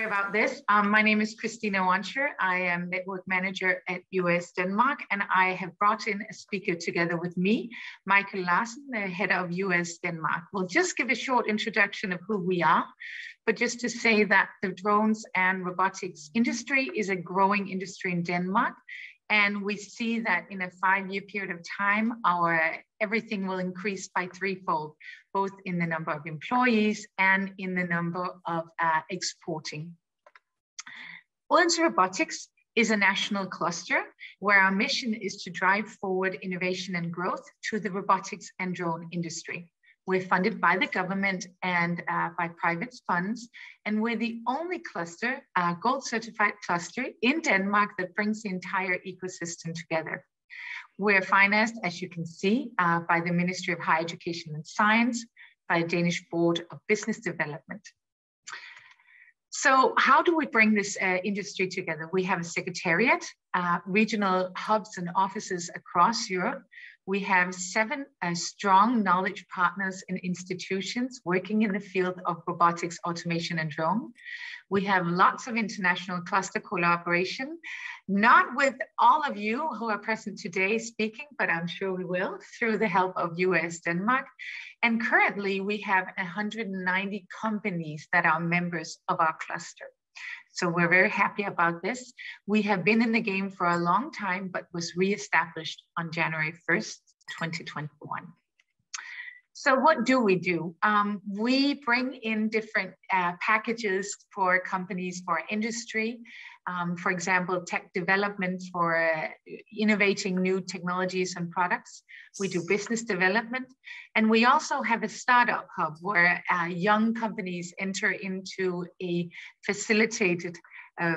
Sorry about this. Um, my name is Christina Wanscher. I am network manager at UAS Denmark, and I have brought in a speaker together with me, Michael Larsen, the head of UAS Denmark. We'll just give a short introduction of who we are, but just to say that the drones and robotics industry is a growing industry in Denmark. And we see that in a five-year period of time, our everything will increase by threefold, both in the number of employees and in the number of uh, exporting. Odense Robotics is a national cluster where our mission is to drive forward innovation and growth to the robotics and drone industry. We're funded by the government and uh, by private funds, and we're the only cluster, uh, gold certified cluster in Denmark that brings the entire ecosystem together. We're financed, as you can see, uh, by the Ministry of Higher Education and Science, by the Danish Board of Business Development. So how do we bring this uh, industry together? We have a secretariat, uh, regional hubs and offices across Europe. We have seven uh, strong knowledge partners and institutions working in the field of robotics, automation, and drone. We have lots of international cluster collaboration, not with all of you who are present today speaking, but I'm sure we will through the help of UAS Denmark. And currently we have 190 companies that are members of our cluster. So we're very happy about this. We have been in the game for a long time, but was reestablished on January 1st, 2021. So what do we do? Um, we bring in different uh, packages for companies, for industry. Um, for example, tech development for uh, innovating new technologies and products. We do business development. And we also have a startup hub where uh, young companies enter into a facilitated uh,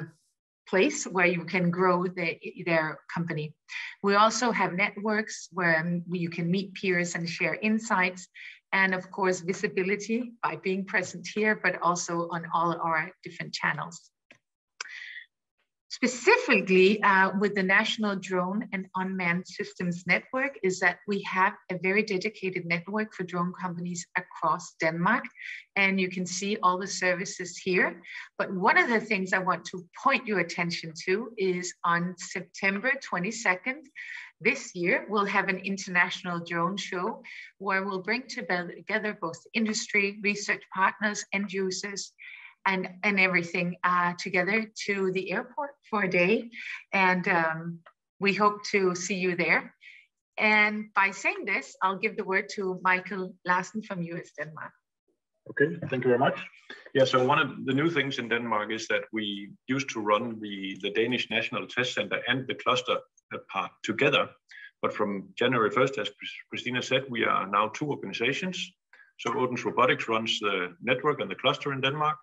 place where you can grow the, their company. We also have networks where um, you can meet peers and share insights. And of course, visibility by being present here, but also on all our different channels. Specifically uh, with the National Drone and Unmanned Systems Network is that we have a very dedicated network for drone companies across Denmark. And you can see all the services here. But one of the things I want to point your attention to is on September 22nd, this year, we'll have an international drone show where we'll bring together both industry, research partners, end users, and, and everything uh, together to the airport for a day. And um, we hope to see you there. And by saying this, I'll give the word to Michael Larsen from UAS Denmark. Okay, thank you very much. Yeah, so one of the new things in Denmark is that we used to run the, the Danish National Test Center and the cluster part together. But from January 1st, as Christina said, we are now two organizations. So Odense Robotics runs the network and the cluster in Denmark,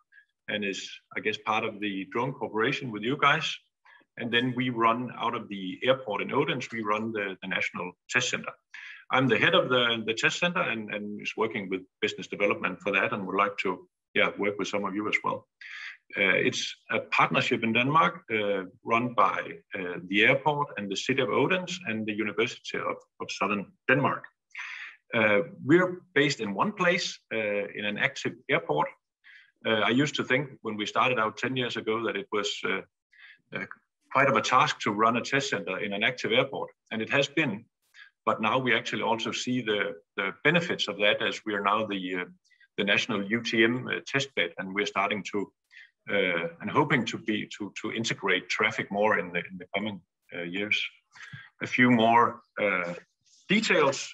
and is, I guess, part of the drone cooperation with you guys. And then we run out of the airport in Odense, we run the, the National Test Center. I'm the head of the, the test center and, and is working with business development for that and would like to yeah, work with some of you as well. Uh, it's a partnership in Denmark uh, run by uh, the airport and the city of Odense and the University of, of Southern Denmark. Uh, we're based in one place uh, in an active airport I used to think when we started out 10 years ago that it was uh, uh, quite of a task to run a test center in an active airport, and it has been. But now we actually also see the, the benefits of that as we are now the, uh, the national UTM uh, test bed, and we're starting to uh, and hoping to be to, to integrate traffic more in the, in the coming years. A few more details.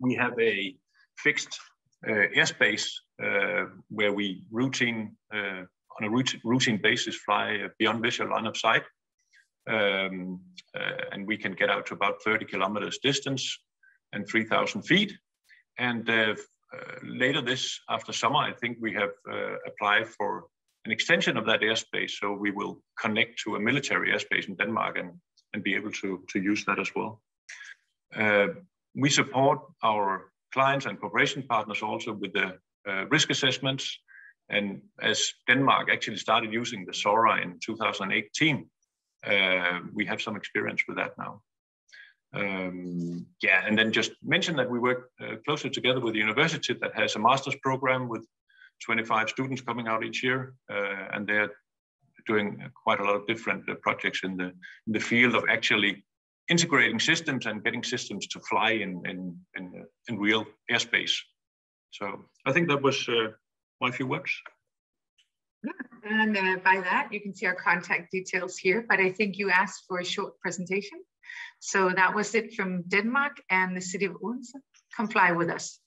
We have a fixed airspace uh, where we routine uh, on a routine basis fly beyond visual line of sight. Um, uh, and we can get out to about 30 kilometers distance and 3,000 feet. And uh, uh, later this, after summer, I think we have uh, applied for an extension of that airspace. So we will connect to a military airspace in Denmark and, and be able to, to use that as well. we support our clients and cooperation partners also with the uh, risk assessments. And as Denmark actually started using the SORA in 2018, uh, we have some experience with that now. Um, yeah, and then just mention that we work uh, closely together with the university that has a master's program with 25 students coming out each year, uh, and they're doing quite a lot of different uh, projects in the in the field of actually integrating systems and getting systems to fly in in in, in real airspace. So I think that was uh, my few words. Yeah, and uh, by that you can see our contact details here. But I think you asked for a short presentation, so that was it from Denmark and the city of Odense. Come fly with us.